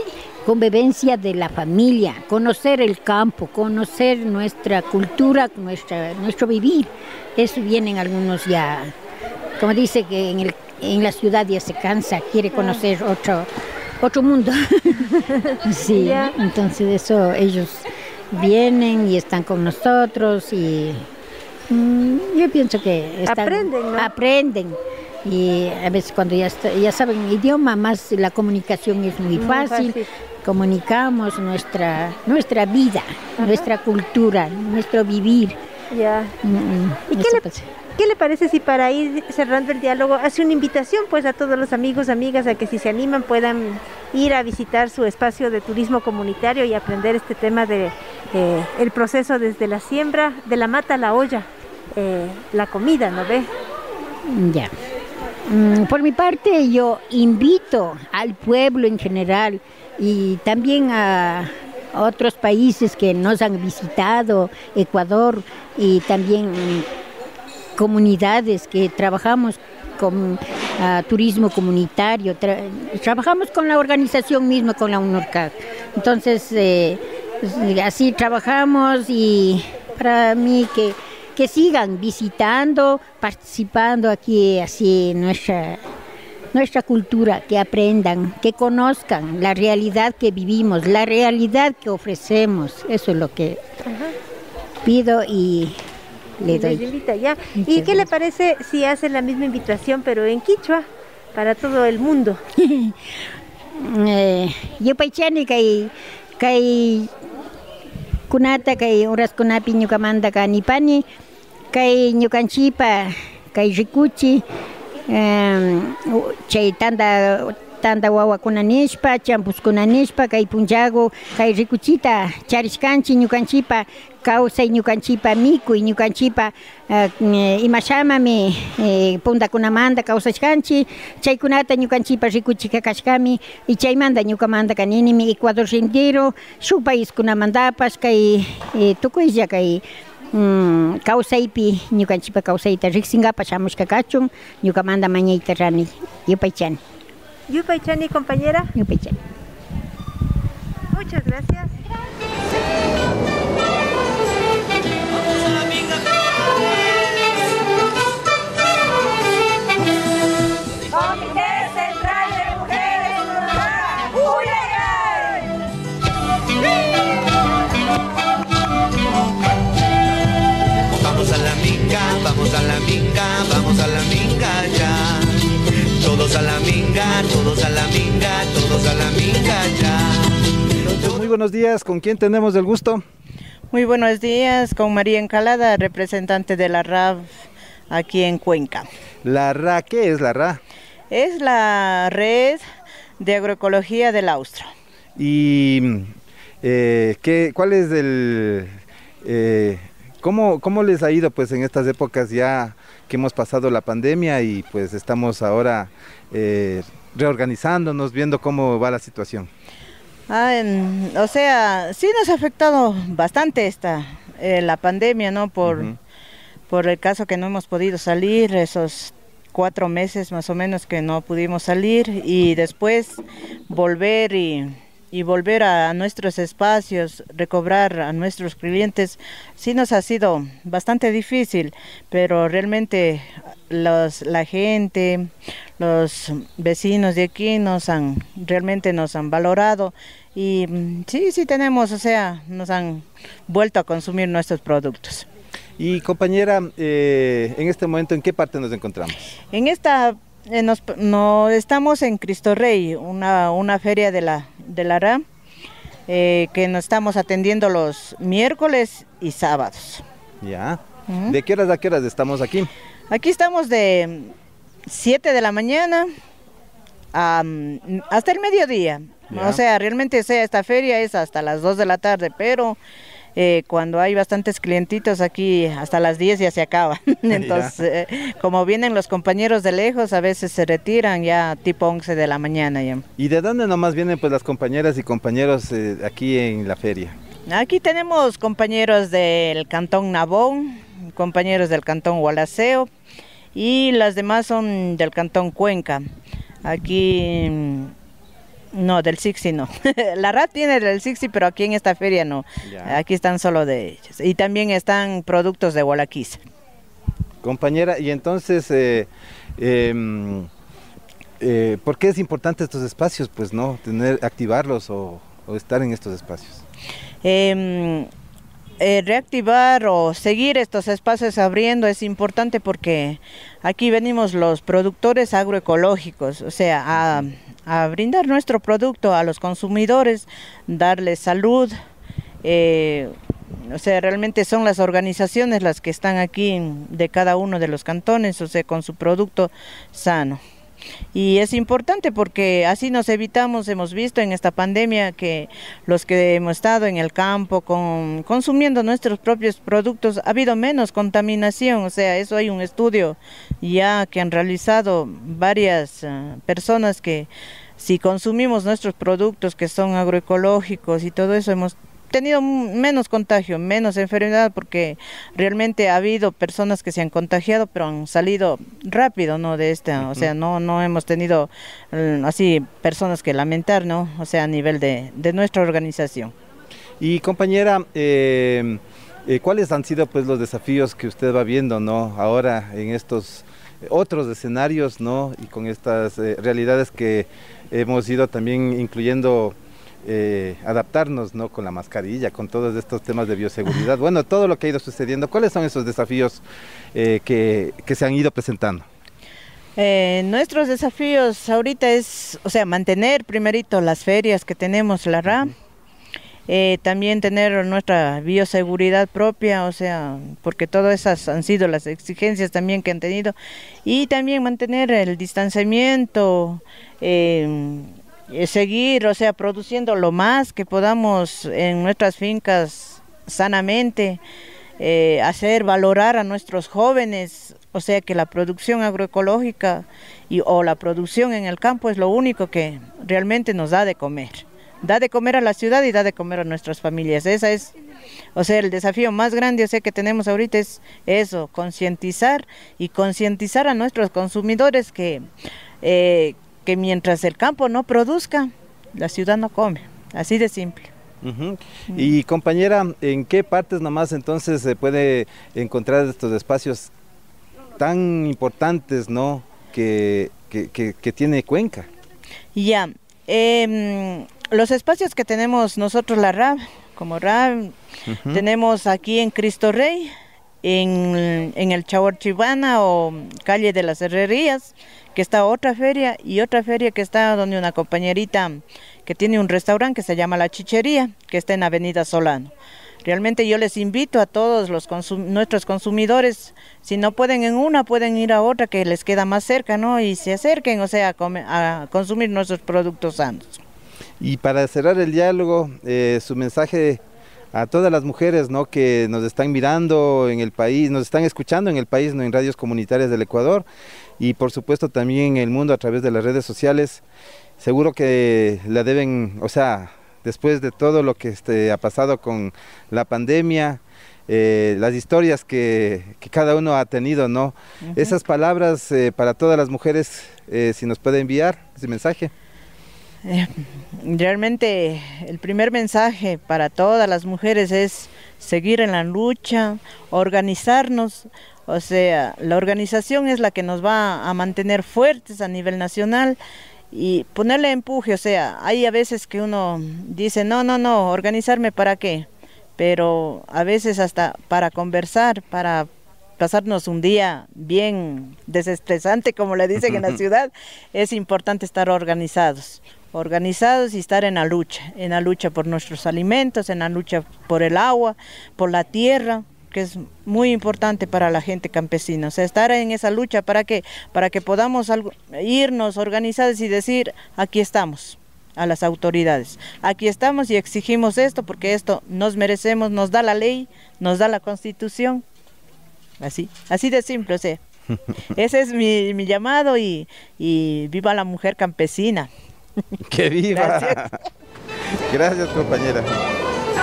Convivencia de la familia, conocer el campo, conocer nuestra cultura, nuestra, nuestro vivir. Eso vienen algunos ya, como dice que en, el- en la ciudad ya se cansa, quiere conocer otro, otro mundo. <laughs> sí, entonces eso ellos vienen y están con nosotros y mm, yo pienso que están- Aprenden, ¿no? aprenden y a veces cuando ya, está- ya saben idioma más la comunicación es muy, Muy fácil. fácil. Comunicamos nuestra nuestra vida nuestra cultura nuestro vivir Ya. Mm, ¿Y qué le, qué le parece si para ir cerrando el diálogo hace una invitación pues a todos los amigos, amigas, a que si se animan puedan ir a visitar su espacio de turismo comunitario y aprender este tema de eh, el proceso desde la siembra, de la mata a la olla, eh, la comida, ¿no ve? Ya. Mm, Por mi parte, yo invito al pueblo en general y también a otros países que nos han visitado, Ecuador y también comunidades que trabajamos con ah, turismo comunitario, tra- trabajamos con la organización misma, con la UNORCAD. Entonces, eh, así trabajamos y para mí que, que sigan visitando, participando aquí, así en nuestra, nuestra cultura, que aprendan, que conozcan la realidad que vivimos, la realidad que ofrecemos. Eso es lo que pido y le doy. invita ya. ¿Y qué le parece si hace la misma invitación pero en quichua para todo el mundo? <laughs> Eh, Yupaychani kay kay kunata kay oras kunapi ñukamanta kanipani kay ñukanchipa kay rikuchi chay tanda tanda wawakuna nishpa champuskunata nishpa kay punllago kay rikuchita charishkanchik ñukanchipa kawsay ñukanchipa mikuy ñukanchipa eh, imashamami eh, puntakunamanta kawsashkanchik chaykunata ñukanchipa rikuchika kashkami y chaymanta ñukamanta kaninimi Ecuador rindero shuk paiskunamantapas kay eh, tukuylla Mm, kawsaypi ñukanchipa kawsayta riqsinkapas shamushka kachun ñukamanta mañayta rani yupaychani Yupaychani, compañera. yupaychani Muchas gracias. Comité Todos a la minga, todos a la minga, todos a la minga ya. Entonces, muy buenos días, ¿con quién tenemos el gusto? Muy buenos días, con María Encalada, representante de la RAV aquí en Cuenca. La RA, ¿qué es la RA? Es la red de agroecología del Austro. ¿Y eh, qué, cuál es el... eh, ¿cómo, ¿Cómo les ha ido pues en estas épocas ya que hemos pasado la pandemia y pues estamos ahora eh, reorganizándonos, viendo cómo va la situación? Ah, en- o sea, sí nos ha afectado bastante esta eh, la pandemia, ¿no? Por, por el caso que no hemos podido salir, esos cuatro meses más o menos que no pudimos salir y después volver y, y volver a, nuestros espacios, recobrar a nuestros clientes, sí nos ha sido bastante difícil, pero realmente los, la gente, los vecinos de aquí nos han, realmente nos han valorado y mm, sí, sí tenemos, o sea, nos han vuelto a consumir nuestros productos. Y compañera, eh, en este momento, ¿en qué parte nos encontramos? En esta, eh, nos, no, estamos en Cristo Rey, una, una feria de la, de la RAM, eh, que nos estamos atendiendo los miércoles y sábados. Ya. ¿De qué horas a qué horas estamos aquí? Aquí estamos de 7 de la mañana a, mm, hasta el mediodía. Ya. O sea, realmente sea, esta feria es hasta las 2 de la tarde, pero eh, cuando hay bastantes clientitos aquí hasta las 10 ya se acaba. <laughs> <laughs> Entonces, eh, como vienen los compañeros de lejos, a veces se retiran ya tipo 11 de la mañana ya. ¿Y de dónde nomás vienen pues las compañeras y compañeros eh, aquí en la feria? Aquí tenemos compañeros del cantón Nabón, compañeros del cantón Gualaceo y las demás son del cantón Cuenca. Aquí mm, no, del Sixi no. <laughs> La RAT tiene del Sixi, pero aquí en esta feria no. Ya. Aquí están solo de ellos. Y también están productos de Gualaquiza. Compañera, y entonces, eh, em, eh, ¿por qué es importante estos espacios? Pues no, tener, activarlos o, o estar en estos espacios. Em, eh, reactivar o seguir estos espacios abriendo es importante porque aquí venimos los productores agroecológicos, o sea, a, a brindar nuestro producto a los consumidores, darles salud. eh, o sea, realmente son las organizaciones las que están aquí de cada uno de los cantones, o sea, con su producto sano. Y es importante porque así nos evitamos, hemos visto en esta pandemia que los que hemos estado en el campo con, consumiendo nuestros propios productos, ha habido menos contaminación, o sea, eso hay un estudio ya que han realizado varias eh, personas que si consumimos nuestros productos que son agroecológicos y todo eso, hemos tenido menos contagio, menos enfermedad, porque realmente ha habido personas que se han contagiado, pero han salido rápido, ¿no? De esta, o sea, no, no hemos tenido mm, así personas que lamentar, ¿no? O sea, a nivel de, de nuestra organización. Y compañera, eh, eh, ¿cuáles han sido pues los desafíos que usted va viendo, no? Ahora en estos otros escenarios, ¿no? Y con estas eh, realidades que hemos ido también incluyendo eh, adaptarnos, ¿no? Con la mascarilla, con todos estos temas de bioseguridad. Bueno, todo lo que ha ido sucediendo. ¿Cuáles son esos desafíos eh, que, que se han ido presentando? Eh, nuestros desafíos ahorita es, o sea, mantener primerito las ferias que tenemos, la RAM, también tener nuestra bioseguridad propia, o sea, porque todas esas han sido las exigencias también que han tenido, y también mantener el distanciamiento, eh, seguir, o sea, produciendo lo más que podamos en nuestras fincas sanamente, eh, hacer valorar a nuestros jóvenes, o sea que la producción agroecológica y, o la producción en el campo es lo único que realmente nos da de comer. Da de comer a la ciudad y da de comer a nuestras familias. Esa es, o sea, el desafío más grande o sea, que tenemos ahorita es eso, concientizar y concientizar a nuestros consumidores que, eh, que mientras el campo no produzca, la ciudad no come. Así de simple. Ujú. Y compañera, ¿en qué partes nomás entonces se puede encontrar estos espacios tan importantes, ¿no? Que, que, que- que tiene Cuenca. Ya, em, los espacios que tenemos nosotros, la RAB, como RAB, Ujú. tenemos aquí en Cristo Rey, en, en el Chahuarchibana o calle de las Herrerías, que está otra feria, y otra feria que está donde una compañerita que tiene un restaurante que se llama La Chichería, que está en Avenida Solano. Realmente yo les invito a todos los nuestros consumidores, si no pueden en una, pueden ir a otra que les queda más cerca, ¿no? Y se acerquen, o sea, a, a consumir nuestros productos sanos. Y para cerrar el diálogo, eh, su mensaje a todas las mujeres ¿no? que nos están mirando en el país, nos están escuchando en el país, ¿no? en radios comunitarias del Ecuador y por supuesto también en el mundo a través de las redes sociales, seguro que la deben, o sea, después de todo lo que este, ha pasado con la pandemia, eh, las historias que, que, cada uno ha tenido, ¿no? Uh -huh. Esas palabras eh, para todas las mujeres, eh, si nos puede enviar ese mensaje. Eh, realmente el primer mensaje para todas las mujeres es seguir en la lucha, organizarnos, o sea, la organización es la que nos va a mantener fuertes a nivel nacional y ponerle empuje, o sea, hay a veces que uno dice, no, no, no, organizarme para qué, pero a veces hasta para conversar, para pasarnos un día bien desestresante, como le dicen en la <laughs> ciudad, es importante estar organizados organizados y estar en la lucha, en la lucha por nuestros alimentos, en la lucha por el agua, por la tierra, que es muy importante para la gente campesina. O sea, estar en esa lucha para que, para que podamos algo, irnos organizados y decir, aquí estamos a las autoridades. Aquí estamos y exigimos esto porque esto nos merecemos, nos da la ley, nos da la constitución. Así, así de simple, o sea. <laughs> Ese es mi, mi llamado y, y viva la mujer campesina. <laughs> ¡Que viva! Gracias. Gracias, compañera.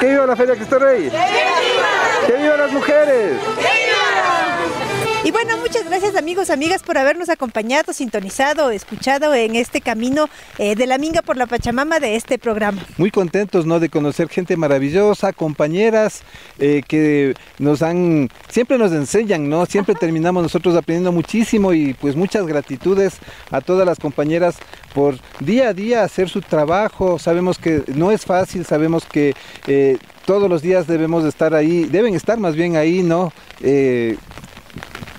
¡Que viva la Feria Cristo Rey! ¡Que viva! ¡Que viva las mujeres! ¡Que viva! Y bueno, muchas gracias amigos, amigas por habernos acompañado, sintonizado, escuchado en este camino eh, de la Minga por la Pachamama de este programa. Muy contentos, ¿no? De conocer gente maravillosa, compañeras eh, que nos han, siempre nos enseñan, ¿no? Siempre terminamos nosotros aprendiendo muchísimo y pues muchas gratitudes a todas las compañeras por día a día hacer su trabajo. Sabemos que no es fácil, sabemos que eh, todos los días debemos de estar ahí, deben estar más bien ahí, ¿no? Eh,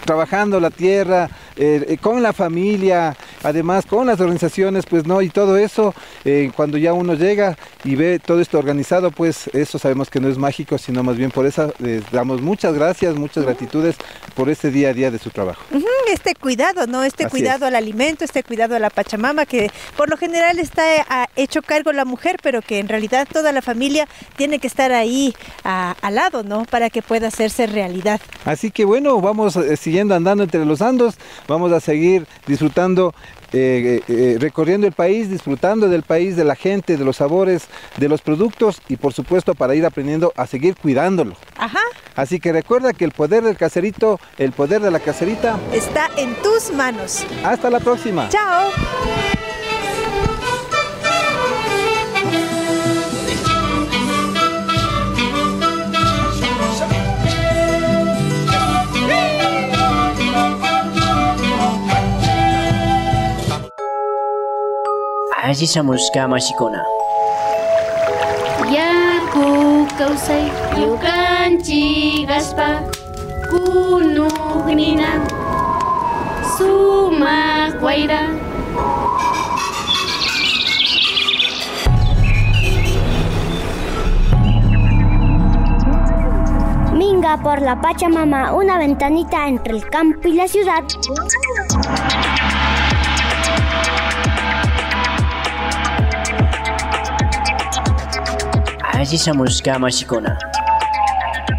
trabajando la tierra, eh, con la familia, además con las organizaciones, pues no, y todo eso, eh, cuando ya uno llega y ve todo esto organizado, pues eso sabemos que no es mágico, sino más bien por eso les damos muchas gracias, muchas gratitudes por este día a día de su trabajo. Uh -huh, este cuidado, ¿no? Este Así cuidado es. al alimento, este cuidado a la Pachamama, que por lo general está a, hecho cargo la mujer, pero que en realidad toda la familia tiene que estar ahí a, al lado, ¿no? Para que pueda hacerse realidad. Así que bueno, vamos eh, siguiendo andando entre los andos, vamos a seguir disfrutando eh, eh, recorriendo el país, disfrutando del país, de la gente, de los sabores, de los productos y por supuesto para ir aprendiendo a seguir cuidándolo. Ajá. Así que recuerda que el poder del caserito, el poder de la caserita está en tus manos. Hasta la próxima. Chao. Allí Samuska Mashikuna. Yaku kausay yukanchi gaspa kunugnina suma guaira Minga por la Pachamama, una ventanita entre el campo y la ciudad. Samuska Mashikuna.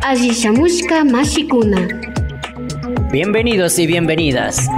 Allí Samuska Mashikuna. Bienvenidos y bienvenidas.